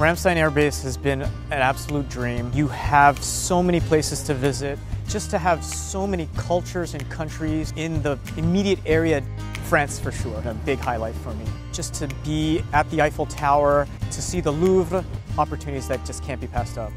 Ramstein Air Base has been an absolute dream. You have so many places to visit. Just to have so many cultures and countries in the immediate area, France for sure, a big highlight for me. Just to be at the Eiffel Tower, to see the Louvre, opportunities that just can't be passed up.